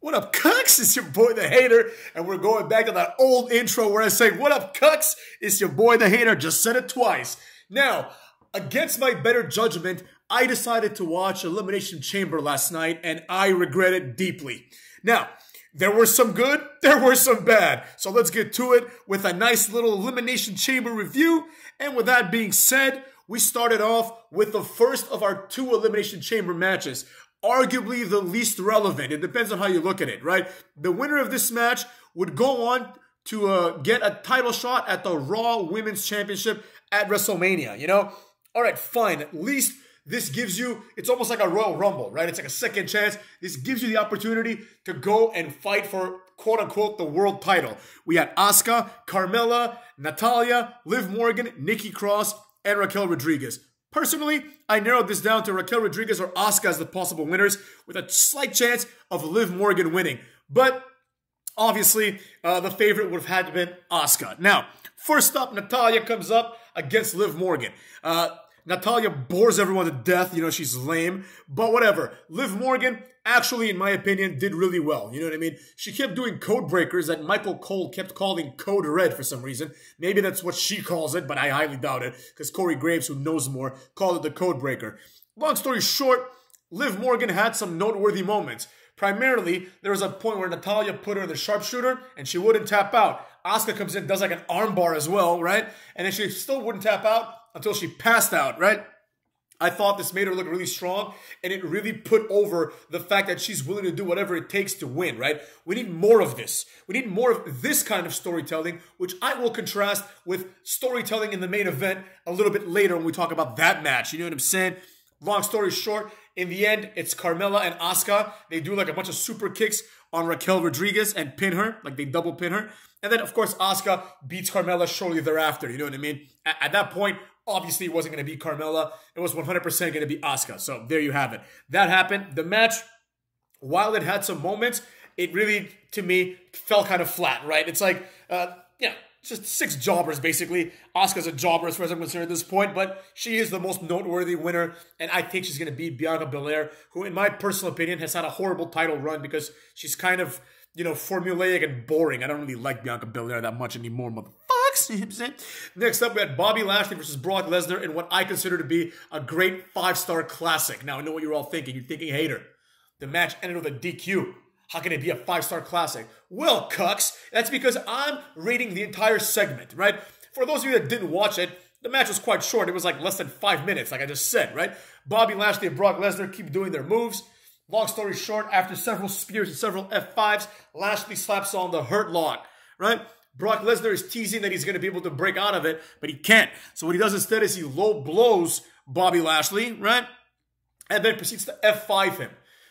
What up, Cucks? It's your boy, the hater, and we're going back to that old intro where I say, What up, Cucks? It's your boy, the hater. Just said it twice. Now, against my better judgment, I decided to watch Elimination Chamber last night, and I regret it deeply. Now, there were some good, there were some bad. So let's get to it with a nice little Elimination Chamber review. And with that being said, we started off with the first of our two Elimination Chamber matches arguably the least relevant. It depends on how you look at it, right? The winner of this match would go on to uh, get a title shot at the Raw Women's Championship at WrestleMania, you know? All right, fine. At least this gives you, it's almost like a Royal Rumble, right? It's like a second chance. This gives you the opportunity to go and fight for quote unquote the world title. We had Asuka, Carmella, Natalya, Liv Morgan, Nikki Cross, and Raquel Rodriguez. Personally, I narrowed this down to Raquel Rodriguez or Asuka as the possible winners, with a slight chance of Liv Morgan winning. But obviously, uh, the favorite would have had to been Asuka. Now, first up, Natalya comes up against Liv Morgan. Uh, Natalya bores everyone to death. You know, she's lame, but whatever. Liv Morgan, actually, in my opinion, did really well. You know what I mean? She kept doing code breakers that Michael Cole kept calling code red for some reason. Maybe that's what she calls it, but I highly doubt it because Corey Graves, who knows more, called it the code breaker. Long story short, Liv Morgan had some noteworthy moments. Primarily, there was a point where Natalya put her in the sharpshooter and she wouldn't tap out. Asuka comes in, does like an armbar as well, right? And then she still wouldn't tap out until she passed out, right? I thought this made her look really strong, and it really put over the fact that she's willing to do whatever it takes to win, right? We need more of this. We need more of this kind of storytelling, which I will contrast with storytelling in the main event a little bit later when we talk about that match. You know what I'm saying? Long story short, in the end, it's Carmella and Asuka. They do like a bunch of super kicks on Raquel Rodriguez and pin her, like they double pin her. And then, of course, Asuka beats Carmella shortly thereafter. You know what I mean? At, at that point, obviously it wasn't going to be Carmella. It was 100% going to be Asuka. So there you have it. That happened. The match, while it had some moments, it really, to me, fell kind of flat, right? It's like, uh, yeah, just six jobbers basically. Asuka's a jobber as far as I'm concerned at this point, but she is the most noteworthy winner, and I think she's going to beat Bianca Belair, who, in my personal opinion, has had a horrible title run because she's kind of, you know, formulaic and boring. I don't really like Bianca Belair that much anymore, Next up, we had Bobby Lashley versus Brock Lesnar in what I consider to be a great five star classic. Now, I know what you're all thinking. You're thinking, hater. The match ended with a DQ. How can it be a five star classic? Well, cucks, that's because I'm rating the entire segment, right? For those of you that didn't watch it, the match was quite short. It was like less than five minutes, like I just said, right? Bobby Lashley and Brock Lesnar keep doing their moves. Long story short, after several spears and several F5s, Lashley slaps on the hurt lock, right? Brock Lesnar is teasing that he's going to be able to break out of it, but he can't. So what he does instead is he low blows Bobby Lashley, right? And then proceeds to F5 him,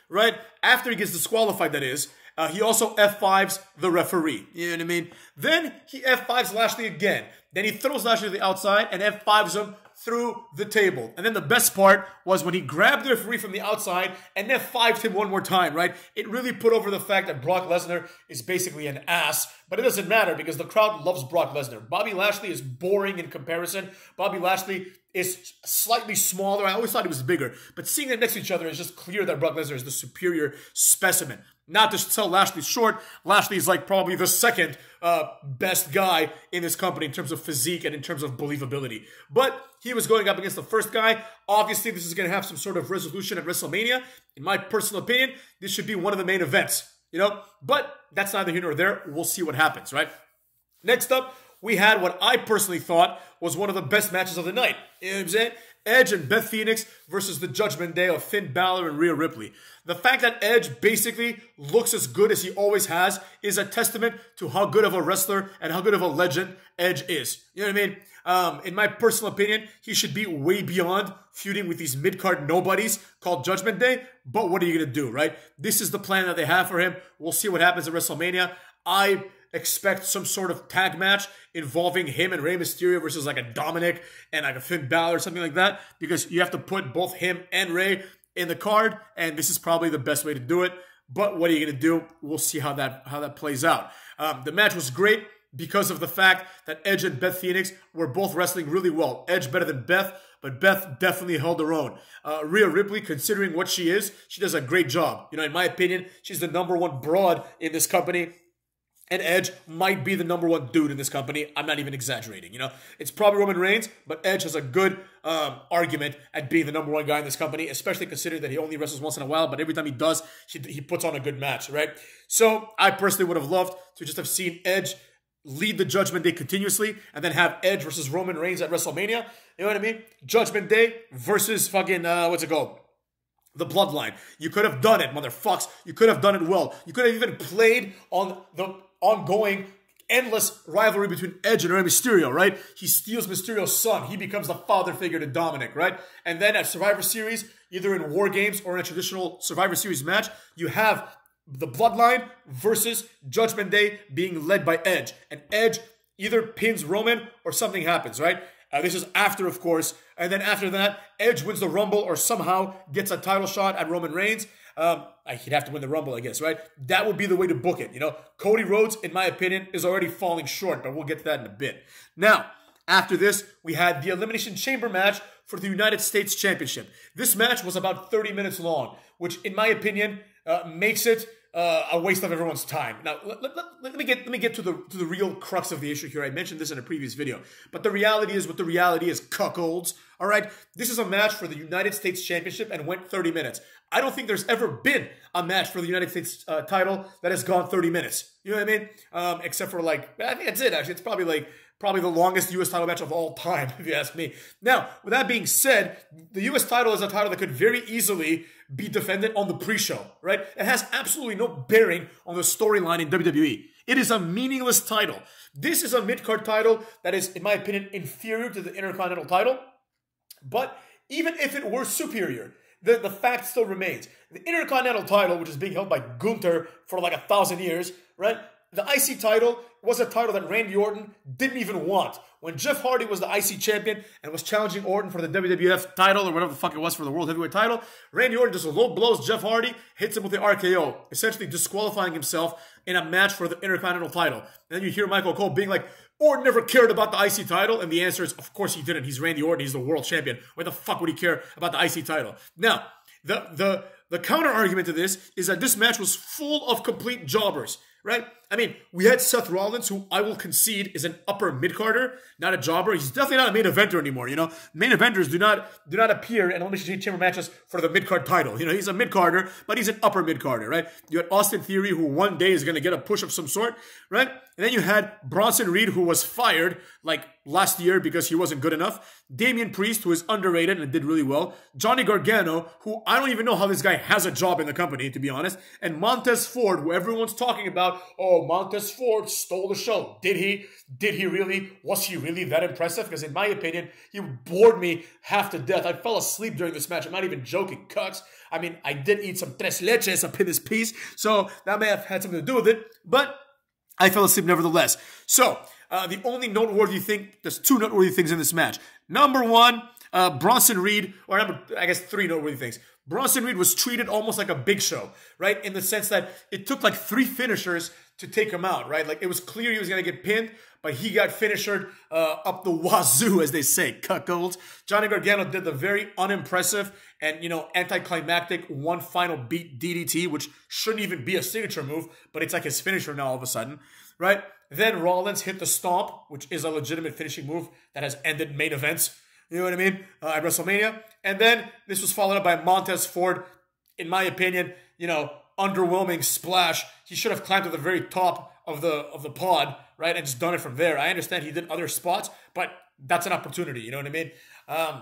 right? After he gets disqualified, that is. Uh, he also F5s the referee. You know what I mean? Then he F5s Lashley again. Then he throws Lashley to the outside and F5s him through the table. And then the best part was when he grabbed the referee from the outside and then fived him one more time, right? It really put over the fact that Brock Lesnar is basically an ass, but it doesn't matter because the crowd loves Brock Lesnar. Bobby Lashley is boring in comparison. Bobby Lashley is slightly smaller. I always thought he was bigger, but seeing them next to each other is just clear that Brock Lesnar is the superior specimen. Not to sell Lashley short, Lashley is like probably the second uh, best guy in this company in terms of physique and in terms of believability. But he was going up against the first guy. Obviously, this is going to have some sort of resolution at WrestleMania. In my personal opinion, this should be one of the main events, you know? But that's neither here nor there. We'll see what happens, right? Next up, we had what I personally thought was one of the best matches of the night. You know what I'm saying? Edge and Beth Phoenix versus the Judgment Day of Finn Balor and Rhea Ripley. The fact that Edge basically looks as good as he always has is a testament to how good of a wrestler and how good of a legend Edge is. You know what I mean? Um, in my personal opinion, he should be way beyond feuding with these mid-card nobodies called Judgment Day. But what are you going to do, right? This is the plan that they have for him. We'll see what happens at WrestleMania. I expect some sort of tag match involving him and Rey Mysterio versus like a Dominic and like a Finn Balor or something like that because you have to put both him and Rey in the card and this is probably the best way to do it. But what are you going to do? We'll see how that how that plays out. Um, the match was great because of the fact that Edge and Beth Phoenix were both wrestling really well. Edge better than Beth, but Beth definitely held her own. Uh, Rhea Ripley, considering what she is, she does a great job. You know, in my opinion, she's the number one broad in this company. And Edge might be the number one dude in this company. I'm not even exaggerating. You know, it's probably Roman Reigns, but Edge has a good um, argument at being the number one guy in this company, especially considering that he only wrestles once in a while. But every time he does, he, he puts on a good match, right? So I personally would have loved to just have seen Edge lead the Judgment Day continuously and then have Edge versus Roman Reigns at WrestleMania. You know what I mean? Judgment Day versus fucking uh, what's it called? The Bloodline. You could have done it, motherfucks. You could have done it well. You could have even played on the ongoing endless rivalry between Edge and Rey Mysterio, right? He steals Mysterio's son. He becomes the father figure to Dominic, right? And then at Survivor Series, either in War Games or in a traditional Survivor Series match, you have the Bloodline versus Judgment Day being led by Edge. And Edge either pins Roman or something happens, right? Uh, this is after, of course. And then after that, Edge wins the Rumble or somehow gets a title shot at Roman Reigns. Um, he'd have to win the Rumble, I guess, right? That would be the way to book it. You know, Cody Rhodes, in my opinion, is already falling short, but we'll get to that in a bit. Now, after this, we had the Elimination Chamber match for the United States Championship. This match was about 30 minutes long, which, in my opinion, uh, makes it uh, a waste of everyone's time. Now, let, let, let, me get let me get to the to the real crux of the issue here. I mentioned this in a previous video, but the reality is what the reality is, cuckolds. All right, this is a match for the United States Championship and went 30 minutes. I don't think there's ever been a match for the United States uh, title that has gone 30 minutes. You know what I mean? Um, except for like, I think that's it. Actually, it's probably like probably the longest U.S. title match of all time, if you ask me. Now, with that being said, the U.S. title is a title that could very easily be defended on the pre-show, right? It has absolutely no bearing on the storyline in WWE. It is a meaningless title. This is a mid-card title that is, in my opinion, inferior to the Intercontinental title. But even if it were superior, the, the fact still remains. The Intercontinental title, which is being held by Gunther for like a thousand years, right? The IC title was a title that Randy Orton didn't even want. When Jeff Hardy was the IC champion and was challenging Orton for the WWF title or whatever the fuck it was for the World Heavyweight title, Randy Orton just low blows Jeff Hardy, hits him with the RKO, essentially disqualifying himself in a match for the Intercontinental title. And then you hear Michael Cole being like, Orton never cared about the IC title, and the answer is, of course he didn't. He's Randy Orton. He's the world champion. Why the fuck would he care about the IC title? Now, the the the counter argument to this is that this match was full of complete jobbers right? I mean, we had Seth Rollins, who I will concede is an upper mid carder, not a jobber. He's definitely not a main eventer anymore. You know, main eventers do not do not appear in elimination chamber matches for the mid card title. You know, he's a mid carder, but he's an upper mid carder, right? You had Austin Theory, who one day is going to get a push of some sort, right? And then you had Bronson Reed, who was fired like last year because he wasn't good enough. Damian Priest, who is underrated and did really well. Johnny Gargano, who I don't even know how this guy has a job in the company, to be honest. And Montez Ford, who everyone's talking about. Oh, Montez Ford stole the show. Did he? Did he really? Was he really that impressive? Because in my opinion, he bored me half to death. I fell asleep during this match. I'm not even joking, cucks. I mean, I did eat some tres leches up in this piece, so that may have had something to do with it. But I fell asleep nevertheless. So, uh, the only noteworthy thing, there's two noteworthy things in this match. Number one, uh, Bronson Reed, or number, I guess three noteworthy things. Bronson Reed was treated almost like a big show, right? In the sense that it took like three finishers to take him out, right? Like it was clear he was going to get pinned, but he got finishered uh, up the wazoo, as they say, cuckolds. Johnny Gargano did the very unimpressive and, you know, anticlimactic one final beat DDT, which shouldn't even be a signature move, but it's like his finisher now all of a sudden, right? Then Rollins hit the stomp, which is a legitimate finishing move that has ended main events. You know what I mean? Uh, at WrestleMania. And then this was followed up by Montez Ford. In my opinion, you know, underwhelming splash. He should have climbed to the very top of the of the pod, right, and just done it from there. I understand he did other spots, but that's an opportunity. You know what I mean? Um,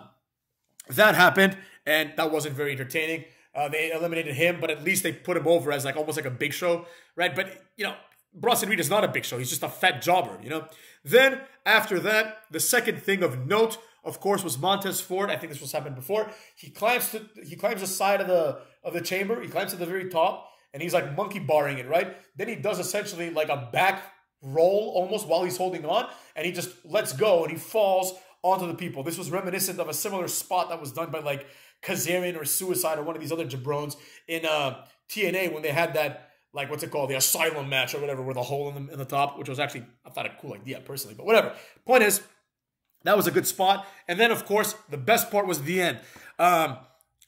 that happened, and that wasn't very entertaining. Uh, they eliminated him, but at least they put him over as like almost like a big show, right? But you know, Bronson Reed is not a big show. He's just a fat jobber, you know? Then, after that, the second thing of note, of course, was Montez Ford. I think this was happened before. He climbs to he climbs the side of the of the chamber. He climbs to the very top, and he's like monkey barring it, right? Then he does essentially like a back roll almost while he's holding on, and he just lets go and he falls onto the people. This was reminiscent of a similar spot that was done by like Kazarian or Suicide or one of these other jabrones in uh, TNA when they had that like what's it called, the asylum match or whatever, with a hole in the, in the top, which was actually I thought a cool idea personally, but whatever. Point is, That was a good spot. And then, of course, the best part was the end. Um,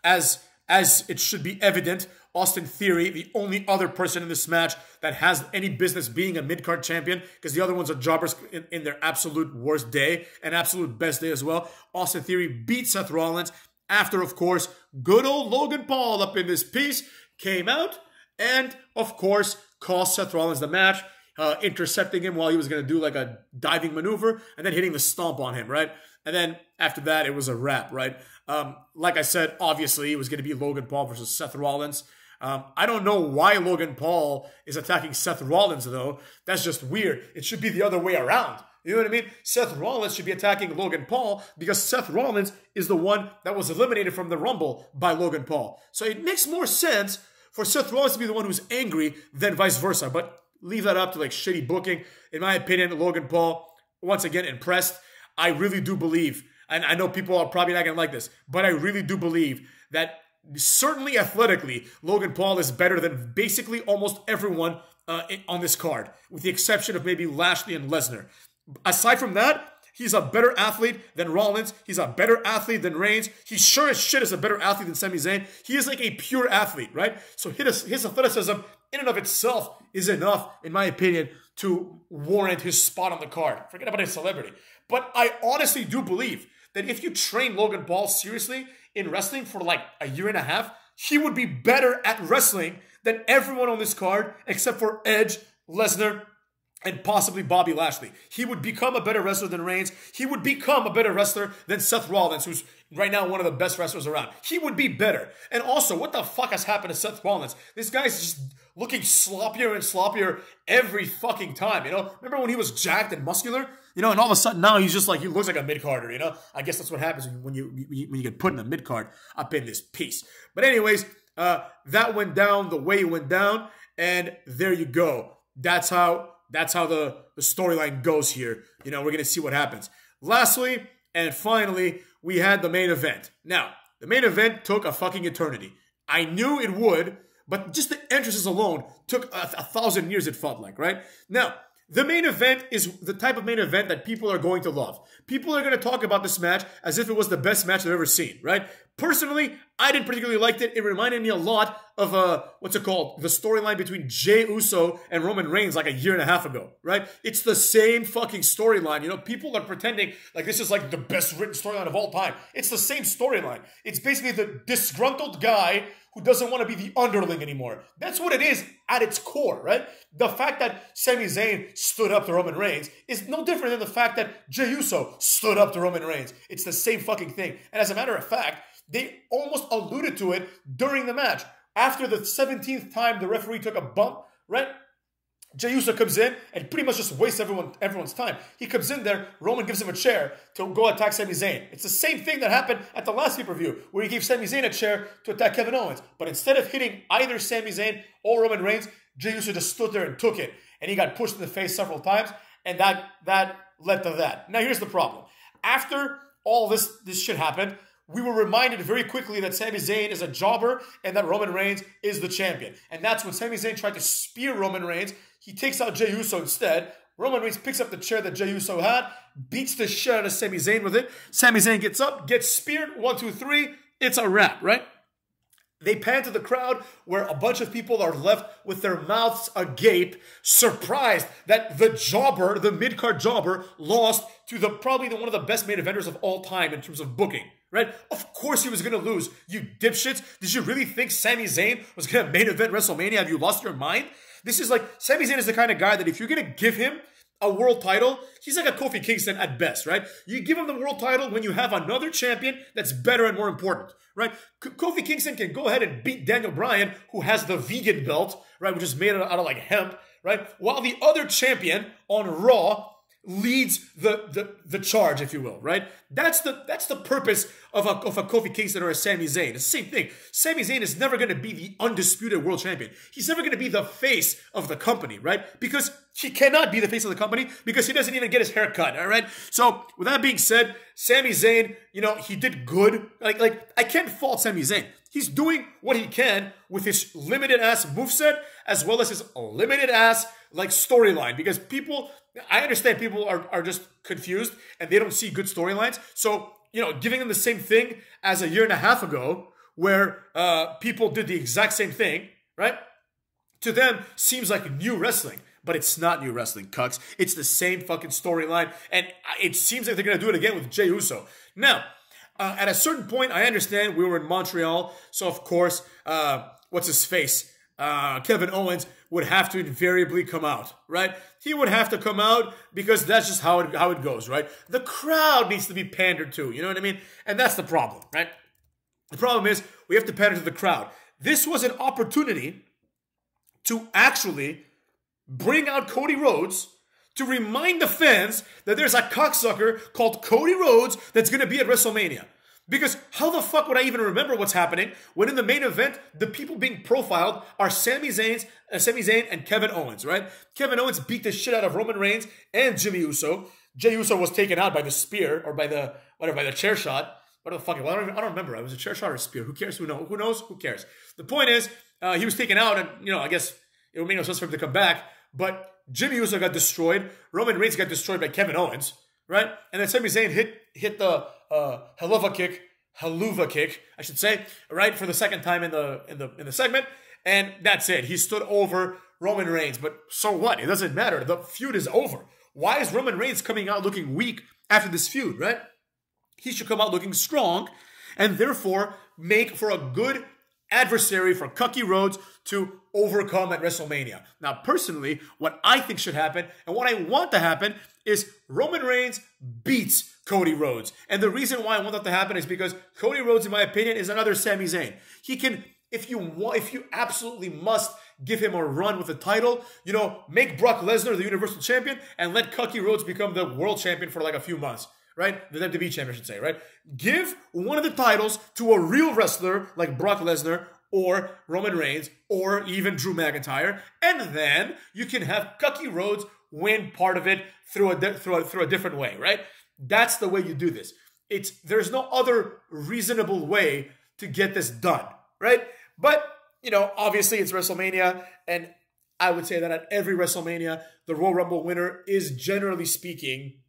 as as it should be evident, Austin Theory, the only other person in this match that has any business being a mid card champion, because the other ones are jobbers in, in, their absolute worst day and absolute best day as well. Austin Theory beat Seth Rollins after, of course, good old Logan Paul up in this piece came out and, of course, cost Seth Rollins the match. Uh, intercepting him while he was going to do like a diving maneuver and then hitting the stomp on him, right? And then after that, it was a wrap, right? Um, like I said, obviously, it was going to be Logan Paul versus Seth Rollins. Um, I don't know why Logan Paul is attacking Seth Rollins, though. That's just weird. It should be the other way around. You know what I mean? Seth Rollins should be attacking Logan Paul because Seth Rollins is the one that was eliminated from the Rumble by Logan Paul. So it makes more sense for Seth Rollins to be the one who's angry than vice versa. But leave that up to like shitty booking. In my opinion, Logan Paul, once again, impressed. I really do believe, and I know people are probably not going to like this, but I really do believe that certainly athletically, Logan Paul is better than basically almost everyone uh, on this card, with the exception of maybe Lashley and Lesnar. Aside from that, he's a better athlete than Rollins. He's a better athlete than Reigns. He sure as shit is a better athlete than Sami Zayn. He is like a pure athlete, right? So his, his athleticism in and of itself is enough, in my opinion, to warrant his spot on the card. Forget about his celebrity. But I honestly do believe that if you train Logan Paul seriously in wrestling for like a year and a half, he would be better at wrestling than everyone on this card except for Edge, Lesnar, and possibly Bobby Lashley. He would become a better wrestler than Reigns. He would become a better wrestler than Seth Rollins, who's right now one of the best wrestlers around. He would be better. And also, what the fuck has happened to Seth Rollins? This guy's just looking sloppier and sloppier every fucking time. You know, remember when he was jacked and muscular? You know, and all of a sudden now he's just like he looks like a mid carder. You know, I guess that's what happens when you when you get put in a mid card up in this piece. But anyways, uh, that went down the way it went down, and there you go. That's how that's how the, the storyline goes here. You know, we're going to see what happens. Lastly, and finally, we had the main event. Now, the main event took a fucking eternity. I knew it would, but just the entrances alone took a, a thousand years, it felt like, right? Now, the main event is the type of main event that people are going to love. People are going to talk about this match as if it was the best match they've ever seen, right? Personally, I didn't particularly like it. It reminded me a lot of uh, what's it called? The storyline between Jey Uso and Roman Reigns like a year and a half ago, right? It's the same fucking storyline. You know, people are pretending like this is like the best written storyline of all time. It's the same storyline. It's basically the disgruntled guy who doesn't want to be the underling anymore. That's what it is at its core, right? The fact that Sami Zayn stood up to Roman Reigns is no different than the fact that Jey Uso stood up to Roman Reigns. It's the same fucking thing. And as a matter of fact, they almost alluded to it during the match. After the 17th time the referee took a bump, right? Jey Uso comes in and pretty much just wastes everyone everyone's time. He comes in there, Roman gives him a chair to go attack Sami Zayn. It's the same thing that happened at the last pay-per-view, where he gave Sami Zayn a chair to attack Kevin Owens. But instead of hitting either Sami Zayn or Roman Reigns, Jey Uso just stood there and took it. And he got pushed in the face several times, and that that led to that. Now here's the problem. After all this this shit happened, we were reminded very quickly that Sami Zayn is a jobber and that Roman Reigns is the champion. And that's when Sami Zayn tried to spear Roman Reigns. He takes out Jey Uso instead. Roman Reigns picks up the chair that Jey Uso had, beats the shit out of Sami Zayn with it. Sami Zayn gets up, gets speared. One, two, three. It's a wrap, right? They pan to the crowd where a bunch of people are left with their mouths agape, surprised that the jobber, the mid card jobber, lost to the probably the, one of the best main eventers of all time in terms of booking right? Of course he was going to lose, you dipshits. Did you really think Sami Zayn was going to main event WrestleMania? Have you lost your mind? This is like, Sami Zayn is the kind of guy that if you're going to give him a world title, he's like a Kofi Kingston at best, right? You give him the world title when you have another champion that's better and more important, right? K- Kofi Kingston can go ahead and beat Daniel Bryan, who has the vegan belt, right, which is made out of like hemp, right? While the other champion on Raw leads the, the the charge, if you will, right? That's the that's the purpose of a, of a Kofi Kingston or a Sami Zayn. It's the same thing. Sami Zayn is never going to be the undisputed world champion. He's never going to be the face of the company, right? Because he cannot be the face of the company because he doesn't even get his hair cut, all right? So, with that being said, Sami Zayn, you know, he did good. Like, like I can't fault Sami Zayn. He's doing what he can with his limited ass moveset as well as his limited ass like storyline because people I understand people are, are just confused and they don't see good storylines. So, you know, giving them the same thing as a year and a half ago where uh, people did the exact same thing, right? To them seems like new wrestling, but it's not new wrestling, cucks. It's the same fucking storyline and it seems like they're to do it again with Jey Uso. Now, uh, at a certain point, I understand we were in Montreal, so of course, uh, what's his face? Uh, Kevin Owens would have to invariably come out, right? He would have to come out because that's just how it how it goes, right? The crowd needs to be pandered to, you know what I mean? And that's the problem, right? The problem is we have to pander to the crowd. This was an opportunity to actually bring out Cody Rhodes to remind the fans that there's a cocksucker called Cody Rhodes that's going to be at WrestleMania. Because how the fuck would I even remember what's happening when in the main event the people being profiled are Sami Zayn, uh, Sami Zayn and Kevin Owens, right? Kevin Owens beat the shit out of Roman Reigns and Jimmy Uso. Jey Uso was taken out by the spear or by the whatever by the chair shot. What the fuck? Well, I don't, even, I don't remember. It was a chair shot or a spear. Who cares? Who knows? Who knows? Who cares? The point is, uh, he was taken out, and you know, I guess it would make no sense for him to come back. But Jimmy Uso got destroyed. Roman Reigns got destroyed by Kevin Owens, right? And then Sami Zayn hit hit the uh, Helluva kick, haluva kick, I should say, right for the second time in the in the in the segment, and that's it. He stood over Roman Reigns. But so what? It doesn't matter. The feud is over. Why is Roman Reigns coming out looking weak after this feud, right? He should come out looking strong, and therefore make for a good adversary for Cucky Rhodes to overcome at WrestleMania. Now, personally, what I think should happen and what I want to happen is Roman Reigns beats Cody Rhodes. And the reason why I want that to happen is because Cody Rhodes, in my opinion, is another Sami Zayn. He can, if you want, if you absolutely must give him a run with the title, you know, make Brock Lesnar the Universal Champion and let Cucky Rhodes become the World Champion for like a few months right? The WWE champion, I should say, right? Give one of the titles to a real wrestler like Brock Lesnar or Roman Reigns or even Drew McIntyre, and then you can have Cucky Rhodes win part of it through a through a, through a different way, right? That's the way you do this. It's there's no other reasonable way to get this done, right? But you know, obviously it's WrestleMania, and I would say that at every WrestleMania, the Royal Rumble winner is generally speaking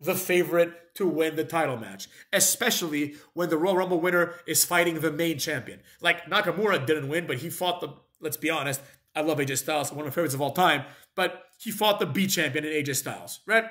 the favorite to win the title match, especially when the Royal Rumble winner is fighting the main champion. Like Nakamura didn't win, but he fought the, let's be honest, I love AJ Styles, one of my favorites of all time, but he fought the B champion in AJ Styles, right?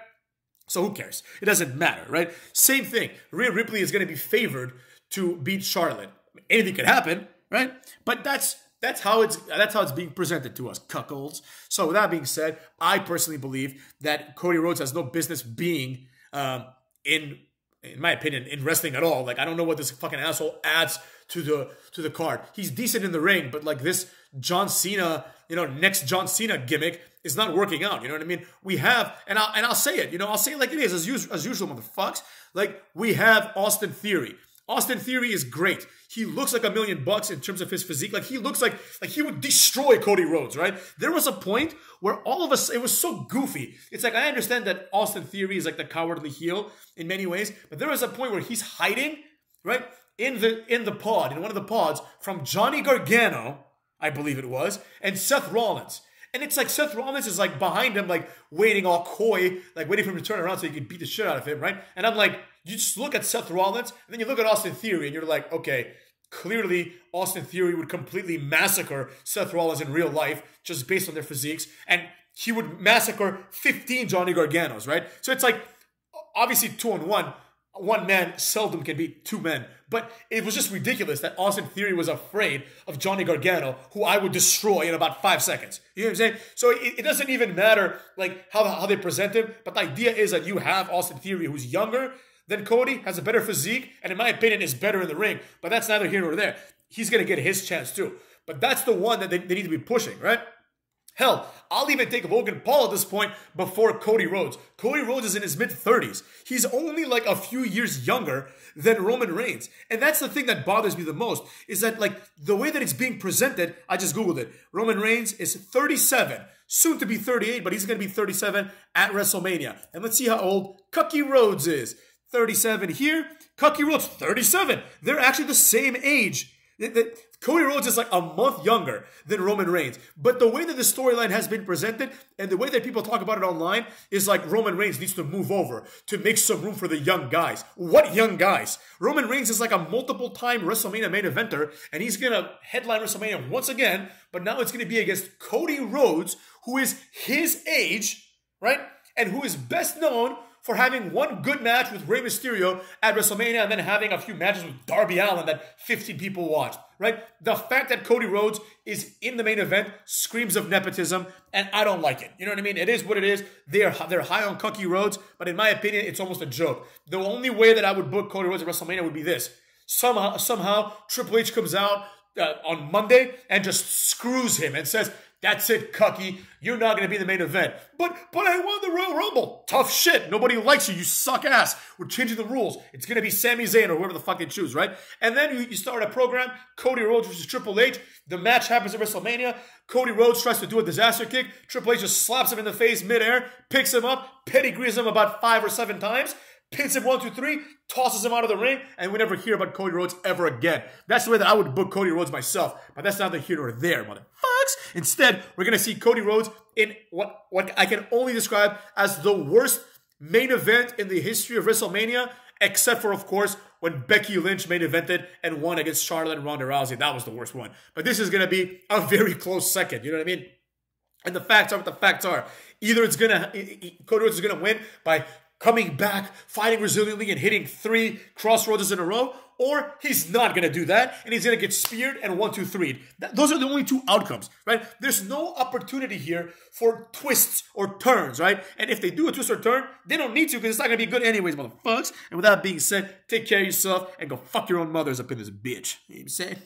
So who cares? It doesn't matter, right? Same thing. Rhea Ripley is going to be favored to beat Charlotte. Anything could happen, right? But that's that's how it's that's how it's being presented to us, cuckolds. So with that being said, I personally believe that Cody Rhodes has no business being um, in in my opinion, in wrestling at all. Like I don't know what this fucking asshole adds to the to the card. He's decent in the ring, but like this John Cena, you know, next John Cena gimmick is not working out. You know what I mean? We have, and I'll and I'll say it. You know, I'll say it like it is, as as usual, motherfucks. Like we have Austin Theory. Austin Theory is great. He looks like a million bucks in terms of his physique. Like he looks like like he would destroy Cody Rhodes, right? There was a point where all of us it was so goofy. It's like I understand that Austin Theory is like the cowardly heel in many ways, but there was a point where he's hiding, right? In the in the pod, in one of the pods from Johnny Gargano, I believe it was, and Seth Rollins. And it's like Seth Rollins is like behind him, like waiting all coy, like waiting for him to turn around so he can beat the shit out of him, right? And I'm like, you just look at Seth Rollins, and then you look at Austin Theory, and you're like, okay, clearly Austin Theory would completely massacre Seth Rollins in real life just based on their physiques, and he would massacre 15 Johnny Garganos, right? So it's like obviously two on one. One man seldom can beat two men. But it was just ridiculous that Austin Theory was afraid of Johnny Gargano, who I would destroy in about five seconds. You know what I'm saying? So it, it doesn't even matter like how, how they present him. But the idea is that you have Austin Theory, who's younger than Cody, has a better physique, and in my opinion is better in the ring. But that's neither here nor there. He's going to get his chance too. But that's the one that they, they need to be pushing, right? Hell, I'll even take Logan Paul at this point before Cody Rhodes. Cody Rhodes is in his mid 30s. He's only like a few years younger than Roman Reigns. And that's the thing that bothers me the most is that like the way that it's being presented, I just googled it. Roman Reigns is 37, soon to be 38, but he's going to be 37 at WrestleMania. And let's see how old Cucky Rhodes is. 37 here, Cucky Rhodes 37. They're actually the same age Cody Rhodes is like a month younger than Roman Reigns. But the way that the storyline has been presented and the way that people talk about it online is like Roman Reigns needs to move over to make some room for the young guys. What young guys? Roman Reigns is like a multiple time WrestleMania main eventer and he's going to headline WrestleMania once again, but now it's going to be against Cody Rhodes, who is his age, right? And who is best known for having one good match with Rey Mysterio at WrestleMania and then having a few matches with Darby Allin that 15 people watched, right? The fact that Cody Rhodes is in the main event screams of nepotism, and I don't like it. You know what I mean? It is what it is. They're they're high on Cucky Rhodes, but in my opinion, it's almost a joke. The only way that I would book Cody Rhodes at WrestleMania would be this: somehow somehow Triple H comes out uh, on Monday and just screws him and says, that's it, Cucky. You're not going to be the main event. But but I won the Royal Rumble. Tough shit. Nobody likes you. You suck ass. We're changing the rules. It's going to be Sami Zayn or whoever the fuck they choose, right? And then you, you start a program, Cody Rhodes versus Triple H. The match happens at WrestleMania. Cody Rhodes tries to do a disaster kick. Triple H just slaps him in the face midair, picks him up, pedigrees him about five or seven times, pins him one, two, three, tosses him out of the ring, and we never hear about Cody Rhodes ever again. That's the way that I would book Cody Rhodes myself, but that's neither here nor there, motherfucks. Instead, we're gonna see Cody Rhodes in what what I can only describe as the worst main event in the history of WrestleMania, except for, of course, when Becky Lynch main evented and won against Charlotte and Ronda Rousey. That was the worst one. But this is gonna be a very close second. You know what I mean? And the facts are what the facts are. Either it's gonna Cody Rhodes is gonna win by coming back, fighting resiliently, and hitting three Cross Rhodes in a row, or he's not going to do that and he's going to get speared and one, two, three. those are the only two outcomes, right? There's no opportunity here for twists or turns, right? And if they do a twist or turn, they don't need to because it's not going to be good anyways, motherfuckers. And with that being said, take care of yourself and go fuck your own mothers up in this bitch. You know what I'm saying?